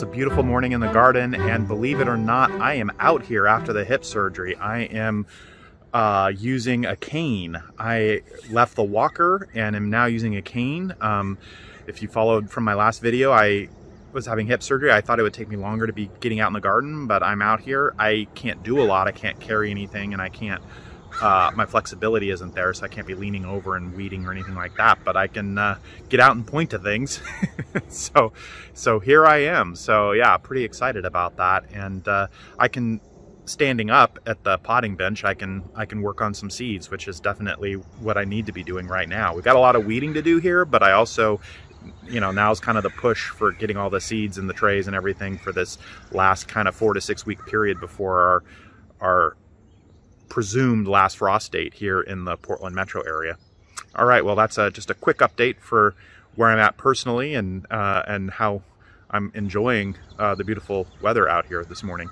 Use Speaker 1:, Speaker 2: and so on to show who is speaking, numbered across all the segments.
Speaker 1: it's a beautiful morning in the garden, and believe it or not, I am out here after the hip surgery. I am uh, using a cane. I left the walker and am now using a cane. Um, if you followed from my last video, I was having hip surgery. I thought it would take me longer to be getting out in the garden, but I'm out here. I can't do a lot. I can't carry anything, and I can't uh, my flexibility isn't there, so I can't be leaning over and weeding or anything like that, but I can uh, get out and point to things. so, so here I am. So yeah, pretty excited about that. And uh, I can, standing up at the potting bench, I can, I can work on some seeds, which is definitely what I need to be doing right now. We've got a lot of weeding to do here, but I also you know, now's kind of the push for getting all the seeds in the trays and everything for this last kind of four to six week period before our, our presumed last frost date here in the Portland metro area. All right, well, that's uh, just a quick update for where I'm at personally and, uh, and how I'm enjoying uh, the beautiful weather out here this morning.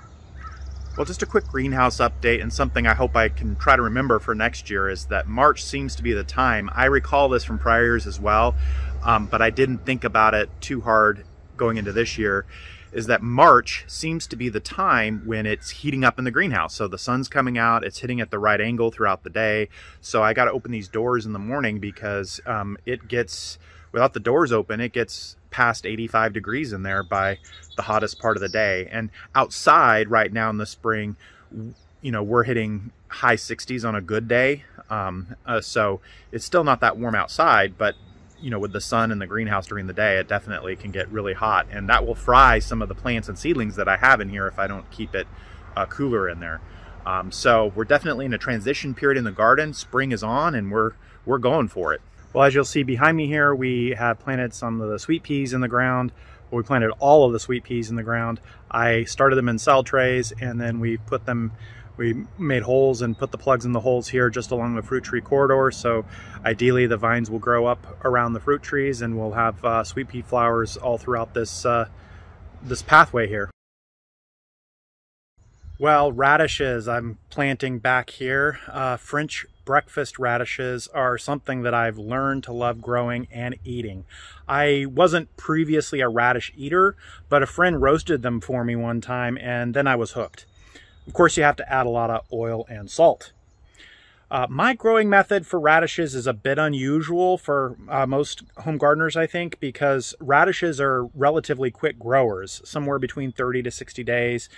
Speaker 1: Well, just a quick greenhouse update and something I hope I can try to remember for next year is that March seems to be the time. I recall this from prior years as well, um, but I didn't think about it too hard going into this year is that March seems to be the time when it's heating up in the greenhouse. So the sun's coming out, it's hitting at the right angle throughout the day. So I got to open these doors in the morning because um, it gets, without the doors open, it gets past 85 degrees in there by the hottest part of the day. And outside right now in the spring, you know, we're hitting high 60s on a good day. Um, uh, so it's still not that warm outside, but you know, with the sun and the greenhouse during the day, it definitely can get really hot. And that will fry some of the plants and seedlings that I have in here if I don't keep it uh, cooler in there. Um, so we're definitely in a transition period in the garden. Spring is on and we're, we're going for it. Well, as you'll see behind me here, we have planted some of the sweet peas in the ground. we planted all of the sweet peas in the ground. I started them in cell trays and then we put them we made holes and put the plugs in the holes here just along the fruit tree corridor. So ideally the vines will grow up around the fruit trees and we'll have uh, sweet pea flowers all throughout this, uh, this pathway here. Well, radishes I'm planting back here. Uh, French breakfast radishes are something that I've learned to love growing and eating. I wasn't previously a radish eater, but a friend roasted them for me one time and then I was hooked. Of course, you have to add a lot of oil and salt. Uh, my growing method for radishes is a bit unusual for uh, most home gardeners, I think, because radishes are relatively quick growers, somewhere between 30 to 60 days.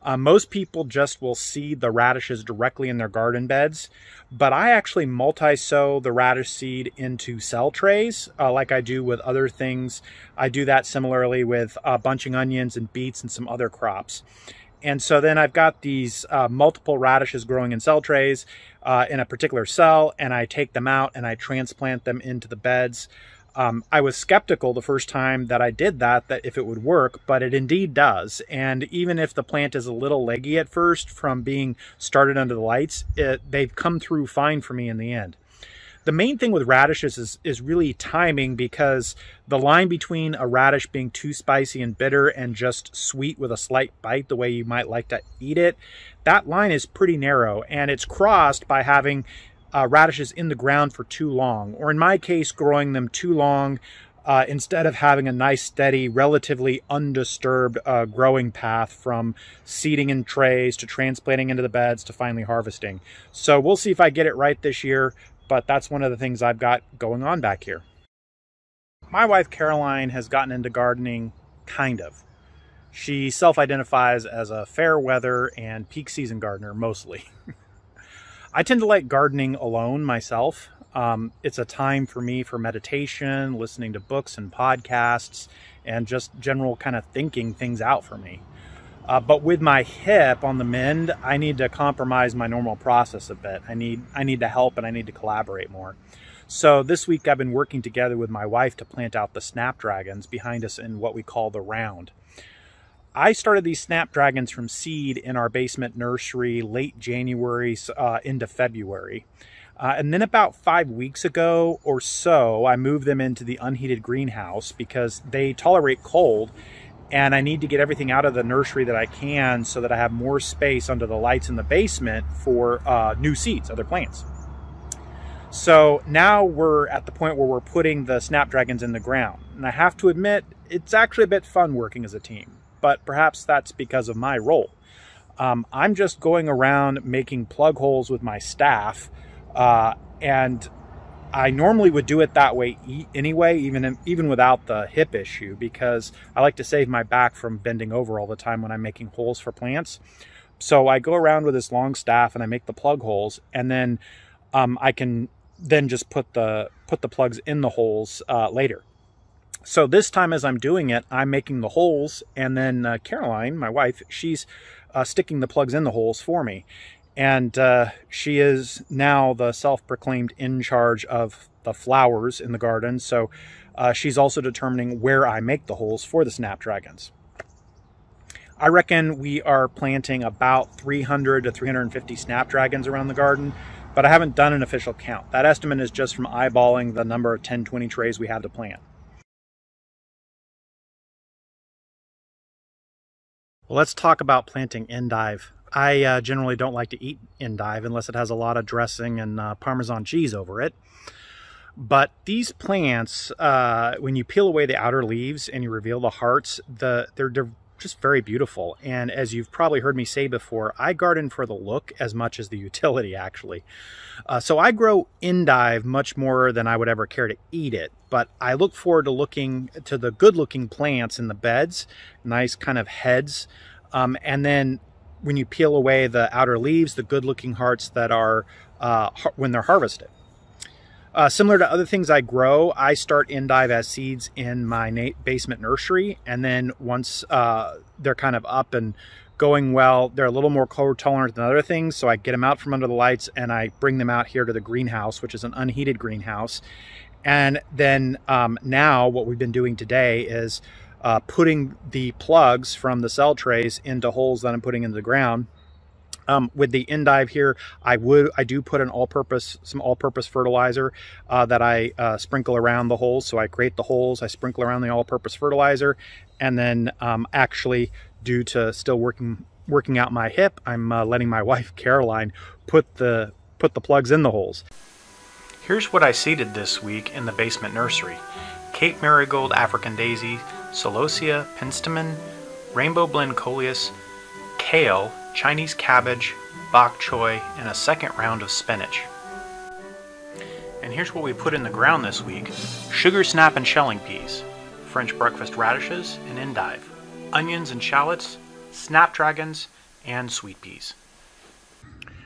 Speaker 1: Uh, most people just will seed the radishes directly in their garden beds, but I actually multi-sow the radish seed into cell trays uh, like I do with other things. I do that similarly with uh, bunching onions and beets and some other crops. And so then I've got these uh, multiple radishes growing in cell trays uh, in a particular cell, and I take them out and I transplant them into the beds. Um, I was skeptical the first time that I did that, that if it would work, but it indeed does. And even if the plant is a little leggy at first from being started under the lights, it, they've come through fine for me in the end. The main thing with radishes is, is really timing because the line between a radish being too spicy and bitter and just sweet with a slight bite, the way you might like to eat it, that line is pretty narrow and it's crossed by having uh, radishes in the ground for too long, or in my case, growing them too long uh, instead of having a nice, steady, relatively undisturbed uh, growing path from seeding in trays to transplanting into the beds to finally harvesting. So we'll see if I get it right this year but that's one of the things I've got going on back here. My wife Caroline has gotten into gardening, kind of. She self-identifies as a fair weather and peak season gardener, mostly. I tend to like gardening alone myself. Um, it's a time for me for meditation, listening to books and podcasts, and just general kind of thinking things out for me. Uh, but with my hip on the mend, I need to compromise my normal process a bit. I need, I need to help and I need to collaborate more. So this week I've been working together with my wife to plant out the snapdragons behind us in what we call the round. I started these snapdragons from seed in our basement nursery late January uh, into February. Uh, and then about five weeks ago or so, I moved them into the unheated greenhouse because they tolerate cold and I need to get everything out of the nursery that I can so that I have more space under the lights in the basement for uh, new seeds, other plants. So now we're at the point where we're putting the snapdragons in the ground. And I have to admit, it's actually a bit fun working as a team. but perhaps that's because of my role. Um, I'm just going around making plug holes with my staff, uh, and I normally would do it that way anyway, even even without the hip issue, because I like to save my back from bending over all the time when I'm making holes for plants. So I go around with this long staff and I make the plug holes, and then um, I can then just put the put the plugs in the holes uh, later. So this time as I'm doing it, I'm making the holes and then uh, Caroline, my wife, she's uh, sticking the plugs in the holes for me. And uh, she is now the self-proclaimed in charge of the flowers in the garden. So uh, she's also determining where I make the holes for the snapdragons. I reckon we are planting about 300 to 350 snapdragons around the garden but I haven't done an official count. That estimate is just from eyeballing the number of 10, 20 trays we have to plant. Well, let's talk about planting endive. I uh, generally don't like to eat endive unless it has a lot of dressing and uh, Parmesan cheese over it. But these plants, uh, when you peel away the outer leaves and you reveal the hearts, the they're, they're just very beautiful. And as you've probably heard me say before, I garden for the look as much as the utility, actually. Uh, so I grow endive much more than I would ever care to eat it. But I look forward to looking to the good looking plants in the beds, nice kind of heads. Um, and then when you peel away the outer leaves, the good looking hearts that are uh, when they're harvested. Uh, similar to other things I grow, I start endive as seeds in my basement nursery. And then once uh, they're kind of up and going well, they're a little more cold tolerant than other things. So I get them out from under the lights and I bring them out here to the greenhouse, which is an unheated greenhouse. And then um, now what we've been doing today is uh, putting the plugs from the cell trays into holes that I'm putting into the ground um, with the endive here, I would I do put an all-purpose some all-purpose fertilizer uh, that I uh, sprinkle around the holes. So I create the holes, I sprinkle around the all-purpose fertilizer, and then um, actually, due to still working working out my hip, I'm uh, letting my wife Caroline put the put the plugs in the holes. Here's what I seeded this week in the basement nursery: Cape Marigold, African Daisy, Celosia, Penstemon, Rainbow Blend Coleus, Kale, Chinese cabbage, bok choy, and a second round of spinach. And here's what we put in the ground this week. Sugar snap and shelling peas, French breakfast radishes and endive, onions and shallots, snapdragons, and sweet peas.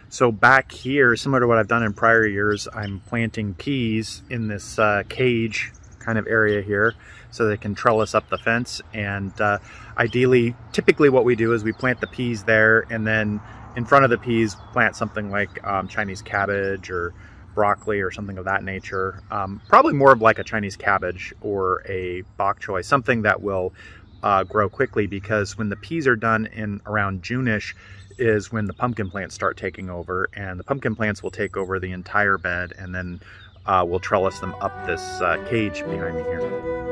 Speaker 1: So back here, similar to what I've done in prior years, I'm planting peas in this uh, cage kind of area here so they can trellis up the fence. And uh, ideally, typically what we do is we plant the peas there and then in front of the peas plant something like um, Chinese cabbage or broccoli or something of that nature. Um, probably more of like a Chinese cabbage or a bok choy, something that will uh, grow quickly because when the peas are done in around June-ish is when the pumpkin plants start taking over and the pumpkin plants will take over the entire bed and then we'll trellis them up this uh, cage behind me here.